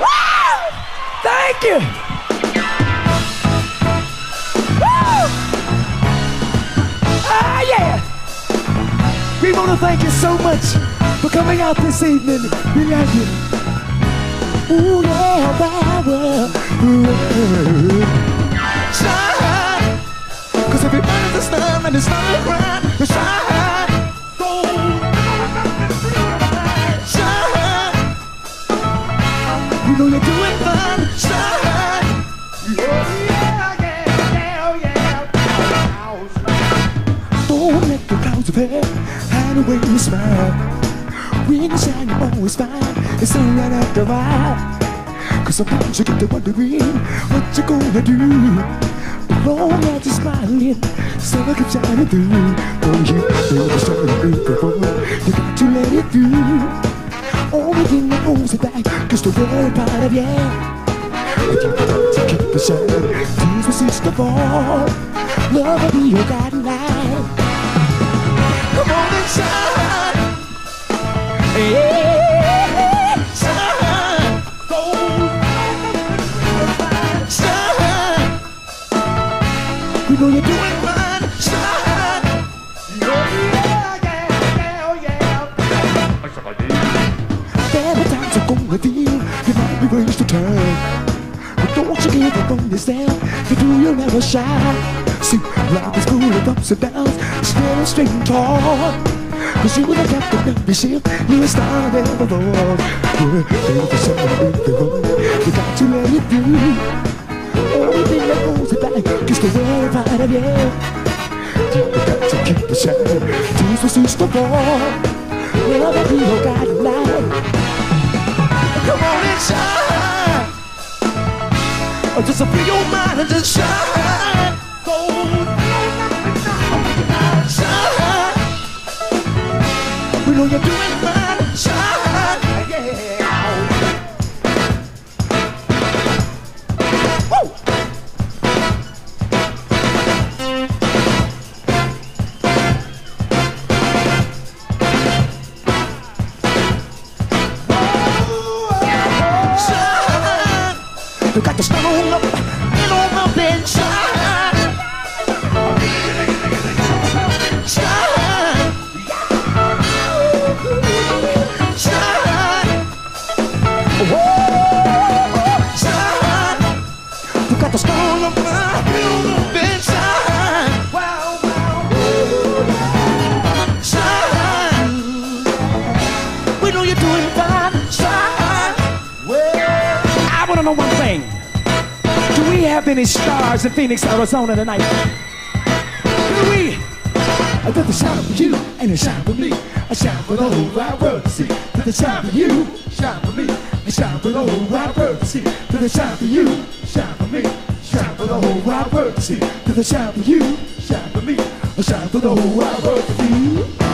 Woo! Thank you. Woo! Ah, yeah. We want to thank you so much for coming out this evening. We love you. Ooh, yeah, wow, Don't let the clouds hair hide away your smile. When you shine, you always find it's alright after a while. Cause sometimes you get to wondering what you gonna do. But long as you're smiling, sun keeps shining through. Oh, you know the shining beautiful. You got to let it through. Only thing that holds it back is the worry part of you. You got to the to fall. Love will be your guiding light. Come on and shine. Yeah. Shine. Shine. We know you're doing fine. Shine. Yeah, yeah, yeah, yeah. There better times are gonna feel you might be ways to turn. But don't you give up on yourself. You do, you'll never shine. See, life is full of ups and downs. Stand straight and tall. Cause you the captain of your ship. You're a star that never falls. Yeah, there's a shine in the road. You got to let it through. Only thing that holds it back is the worry part of you. You got to keep the shine. Tears will cease to fall. Love will be your just Free your mind and just. Shine. You got to stone up. To know one thing. Do we have any stars in Phoenix, Arizona tonight? Do we? I did the shine for you and a shine for me. A shine for the whole wide world to see. Did the shine for you, shine for me. A shine for the whole wide world to see. Did the shine for you, shine for me. Shine for the whole wide world to see. Did the shine for you, shine for me. A shine for the whole wide world to see.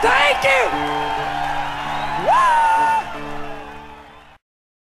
Thank you.